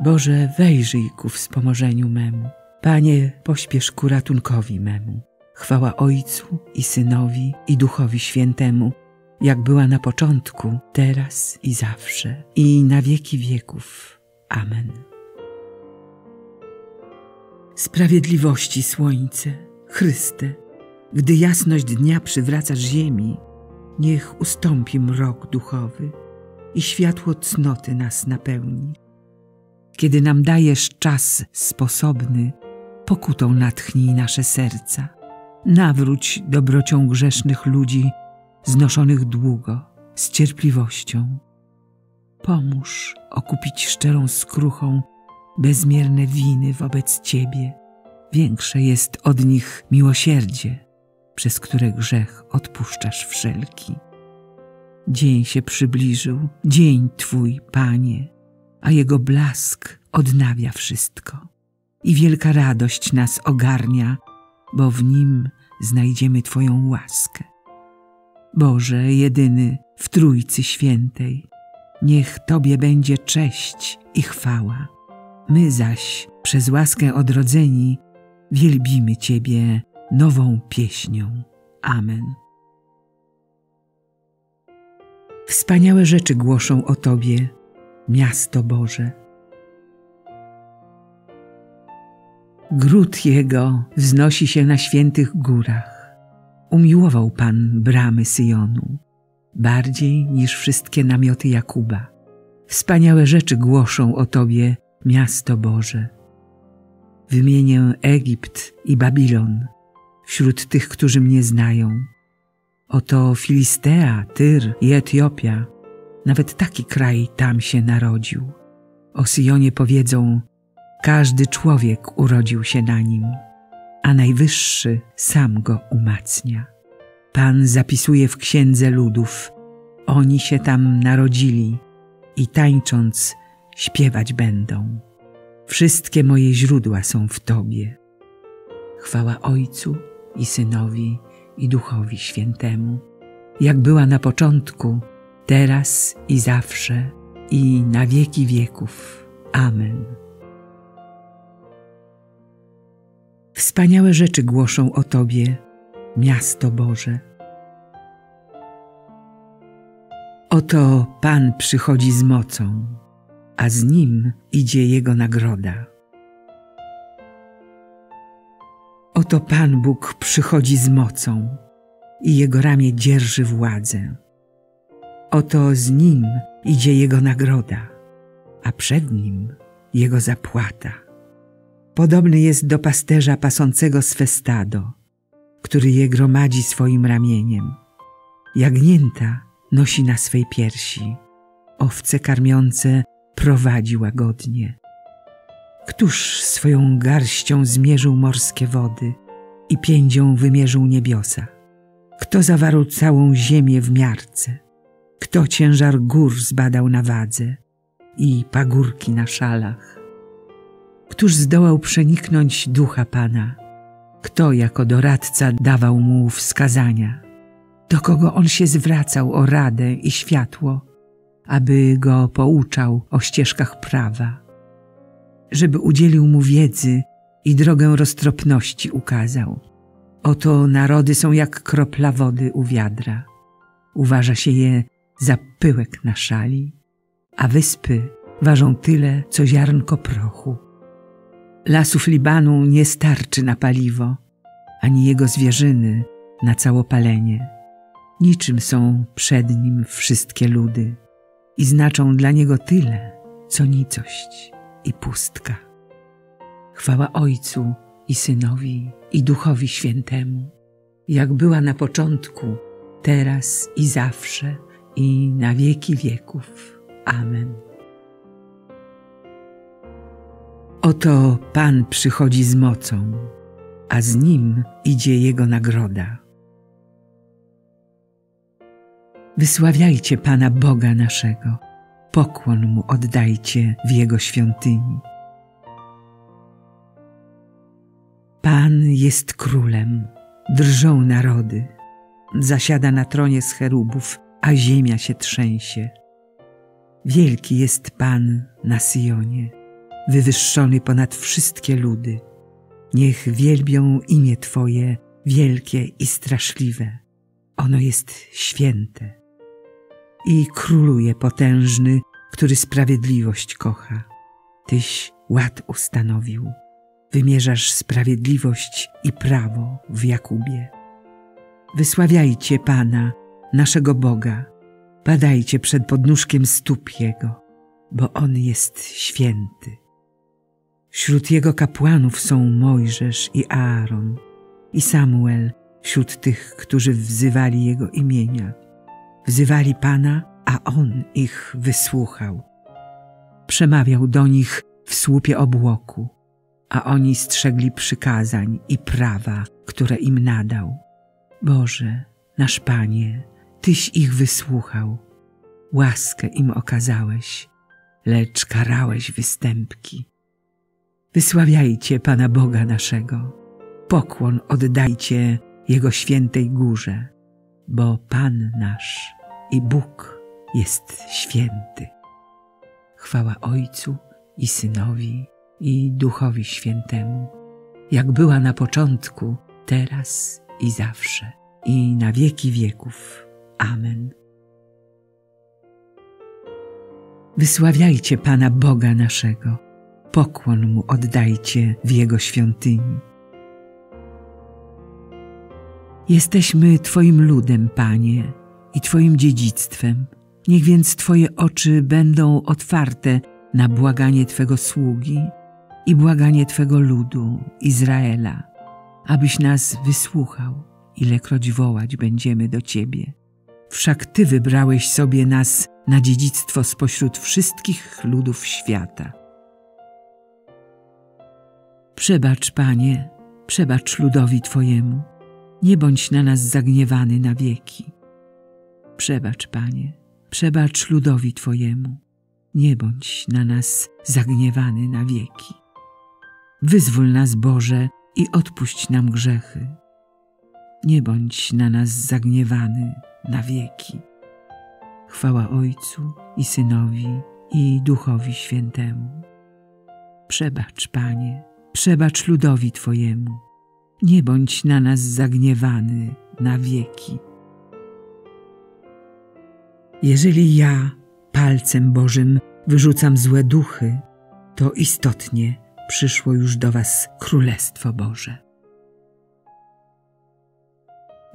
Boże, wejrzyj ku wspomożeniu memu. Panie, pośpiesz ku ratunkowi memu. Chwała Ojcu i Synowi i Duchowi Świętemu, jak była na początku, teraz i zawsze, i na wieki wieków. Amen. Sprawiedliwości słońce, Chryste, gdy jasność dnia przywracasz ziemi, niech ustąpi mrok duchowy i światło cnoty nas napełni. Kiedy nam dajesz czas sposobny, pokutą natchnij nasze serca. Nawróć dobrocią grzesznych ludzi, znoszonych długo, z cierpliwością. Pomóż okupić szczerą skruchą bezmierne winy wobec Ciebie. Większe jest od nich miłosierdzie, przez które grzech odpuszczasz wszelki. Dzień się przybliżył, dzień Twój, Panie, a Jego blask odnawia wszystko. I wielka radość nas ogarnia, bo w Nim znajdziemy Twoją łaskę. Boże, jedyny w Trójcy Świętej, niech Tobie będzie cześć i chwała. My zaś, przez łaskę odrodzeni, wielbimy Ciebie nową pieśnią. Amen. Wspaniałe rzeczy głoszą o Tobie, miasto Boże. Gród Jego wznosi się na świętych górach. Umiłował Pan bramy Syjonu, bardziej niż wszystkie namioty Jakuba. Wspaniałe rzeczy głoszą o Tobie, miasto Boże. Wymienię Egipt i Babilon wśród tych, którzy mnie znają. Oto Filistea, Tyr i Etiopia, nawet taki kraj tam się narodził. O Syjonie powiedzą, każdy człowiek urodził się na nim, a Najwyższy sam go umacnia. Pan zapisuje w księdze ludów, oni się tam narodzili i tańcząc śpiewać będą. Wszystkie moje źródła są w Tobie. Chwała Ojcu i Synowi i Duchowi Świętemu, jak była na początku, teraz i zawsze, i na wieki wieków. Amen. Wspaniałe rzeczy głoszą o Tobie, miasto Boże. Oto Pan przychodzi z mocą, a z Nim idzie Jego nagroda. Oto Pan Bóg przychodzi z mocą i Jego ramię dzierży władzę. Oto z Nim idzie Jego nagroda, a przed Nim Jego zapłata. Podobny jest do pasterza pasącego swe stado, który je gromadzi swoim ramieniem. Jagnięta nosi na swej piersi, owce karmiące prowadzi łagodnie. Któż swoją garścią zmierzył morskie wody i piędzią wymierzył niebiosa? Kto zawarł całą ziemię w miarce? Kto ciężar gór zbadał na wadze i pagórki na szalach? Któż zdołał przeniknąć ducha Pana? Kto jako doradca dawał mu wskazania? Do kogo on się zwracał o radę i światło, aby go pouczał o ścieżkach prawa? żeby udzielił mu wiedzy i drogę roztropności ukazał. Oto narody są jak kropla wody u wiadra. Uważa się je za pyłek na szali, a wyspy ważą tyle, co ziarnko prochu. Lasów Libanu nie starczy na paliwo, ani jego zwierzyny na całopalenie. Niczym są przed nim wszystkie ludy i znaczą dla niego tyle, co nicość i pustka. Chwała Ojcu i Synowi i Duchowi Świętemu, jak była na początku, teraz i zawsze i na wieki wieków. Amen. Oto Pan przychodzi z mocą, a z Nim idzie Jego nagroda. Wysławiajcie Pana Boga naszego pokłon Mu oddajcie w Jego świątyni. Pan jest królem, drżą narody, zasiada na tronie z cherubów, a ziemia się trzęsie. Wielki jest Pan na Syjonie wywyższony ponad wszystkie ludy. Niech wielbią imię Twoje wielkie i straszliwe. Ono jest święte. I króluje potężny, który sprawiedliwość kocha. Tyś ład ustanowił. Wymierzasz sprawiedliwość i prawo w Jakubie. Wysławiajcie Pana, naszego Boga. Padajcie przed podnóżkiem stóp Jego, bo On jest święty. Wśród Jego kapłanów są Mojżesz i Aaron i Samuel wśród tych, którzy wzywali Jego imienia. Wzywali Pana, a On ich wysłuchał. Przemawiał do nich w słupie obłoku, a oni strzegli przykazań i prawa, które im nadał. Boże, nasz Panie, Tyś ich wysłuchał, łaskę im okazałeś, lecz karałeś występki. Wysławiajcie Pana Boga naszego, pokłon oddajcie Jego świętej górze, bo Pan nasz i Bóg jest święty. Chwała Ojcu i Synowi i Duchowi Świętemu, jak była na początku, teraz i zawsze, i na wieki wieków. Amen. Wysławiajcie Pana Boga naszego, pokłon Mu oddajcie w Jego świątyni. Jesteśmy Twoim ludem, Panie, i Twoim dziedzictwem. Niech więc Twoje oczy będą otwarte na błaganie Twego sługi i błaganie Twego ludu, Izraela, abyś nas wysłuchał, ilekroć wołać będziemy do Ciebie. Wszak Ty wybrałeś sobie nas na dziedzictwo spośród wszystkich ludów świata. Przebacz, Panie, przebacz ludowi Twojemu, nie bądź na nas zagniewany na wieki. Przebacz, Panie, przebacz ludowi Twojemu, nie bądź na nas zagniewany na wieki. Wyzwól nas, Boże, i odpuść nam grzechy. Nie bądź na nas zagniewany na wieki. Chwała Ojcu i Synowi i Duchowi Świętemu. Przebacz, Panie, przebacz ludowi Twojemu. Nie bądź na nas zagniewany na wieki. Jeżeli ja palcem Bożym wyrzucam złe duchy, to istotnie przyszło już do Was Królestwo Boże.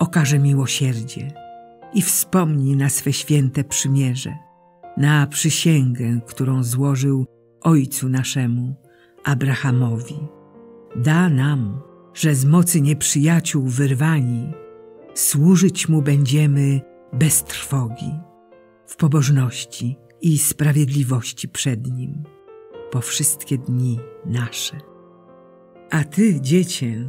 okaże miłosierdzie i wspomni na swe święte przymierze, na przysięgę, którą złożył ojcu naszemu, Abrahamowi. Da nam, że z mocy nieprzyjaciół wyrwani, służyć Mu będziemy bez trwogi, w pobożności i sprawiedliwości przed Nim, po wszystkie dni nasze. A Ty, dziecię,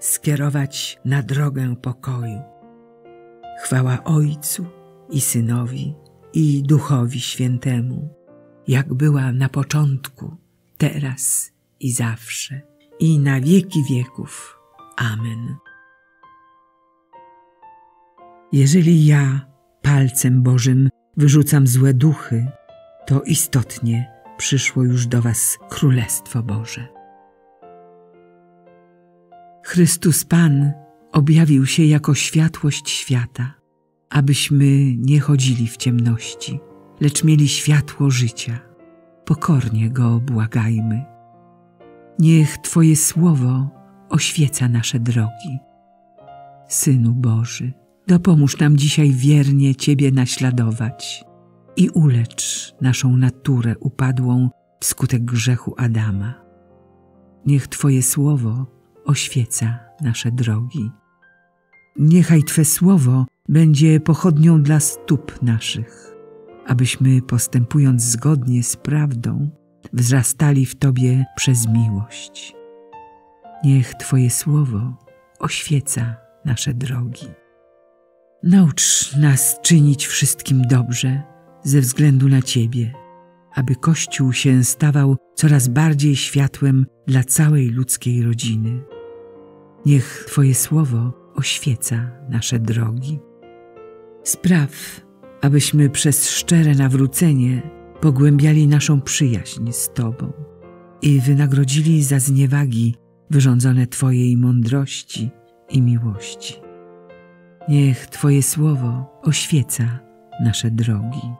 skierować na drogę pokoju. Chwała Ojcu i Synowi i Duchowi Świętemu, jak była na początku, teraz i zawsze, i na wieki wieków. Amen. Jeżeli ja palcem Bożym wyrzucam złe duchy, to istotnie przyszło już do Was Królestwo Boże. Chrystus Pan objawił się jako światłość świata, abyśmy nie chodzili w ciemności, lecz mieli światło życia. Pokornie Go błagajmy. Niech Twoje słowo oświeca nasze drogi. Synu Boży, dopomóż nam dzisiaj wiernie Ciebie naśladować i ulecz naszą naturę upadłą wskutek grzechu Adama. Niech Twoje słowo oświeca nasze drogi. Niechaj Twe słowo będzie pochodnią dla stóp naszych, abyśmy postępując zgodnie z prawdą, wzrastali w Tobie przez miłość. Niech Twoje słowo oświeca nasze drogi. Naucz nas czynić wszystkim dobrze ze względu na Ciebie, aby Kościół się stawał coraz bardziej światłem dla całej ludzkiej rodziny. Niech Twoje słowo oświeca nasze drogi. Spraw, abyśmy przez szczere nawrócenie pogłębiali naszą przyjaźń z Tobą i wynagrodzili za zniewagi wyrządzone Twojej mądrości i miłości. Niech Twoje słowo oświeca nasze drogi.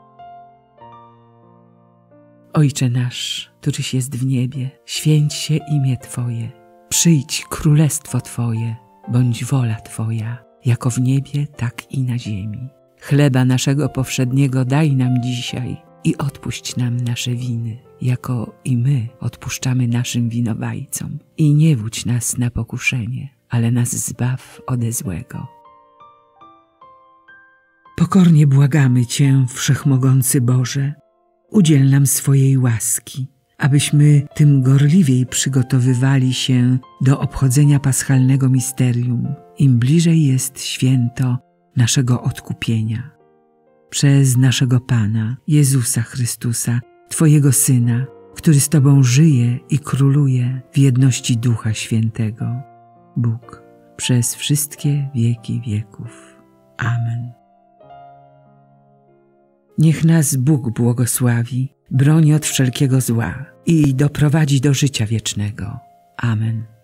Ojcze nasz, któryś jest w niebie, święć się imię Twoje, przyjdź królestwo Twoje, bądź wola Twoja, jako w niebie, tak i na ziemi. Chleba naszego powszedniego daj nam dzisiaj i odpuść nam nasze winy, jako i my odpuszczamy naszym winowajcom. I nie wódź nas na pokuszenie, ale nas zbaw ode złego. Pokornie błagamy Cię, Wszechmogący Boże, udziel nam swojej łaski, abyśmy tym gorliwiej przygotowywali się do obchodzenia paschalnego misterium, im bliżej jest święto naszego odkupienia. Przez naszego Pana, Jezusa Chrystusa, Twojego Syna, który z Tobą żyje i króluje w jedności Ducha Świętego. Bóg przez wszystkie wieki wieków. Amen. Niech nas Bóg błogosławi, broni od wszelkiego zła i doprowadzi do życia wiecznego. Amen.